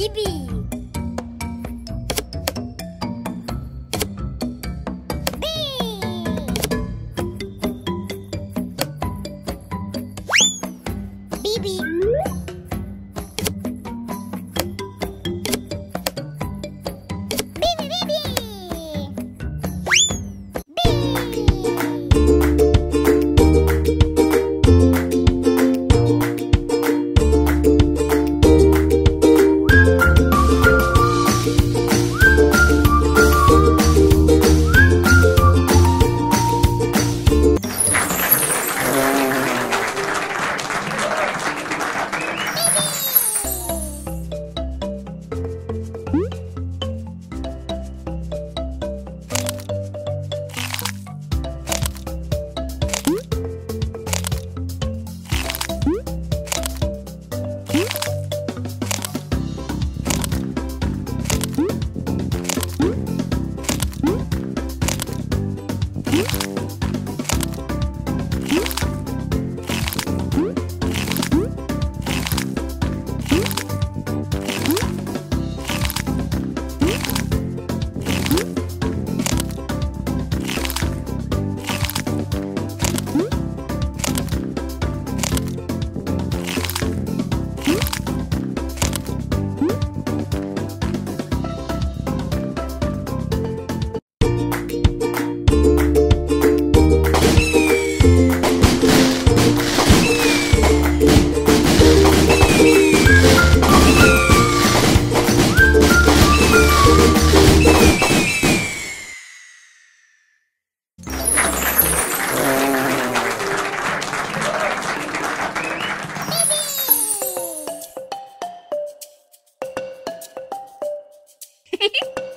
Yippee! Hehehehe